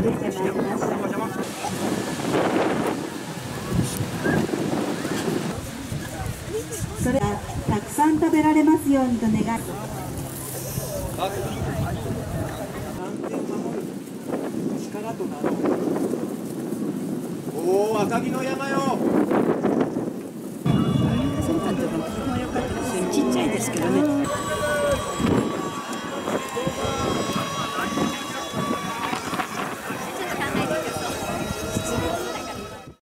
いまそれたくさん食べられますようにと願い。おお赤城の山よちっちゃいですけどね。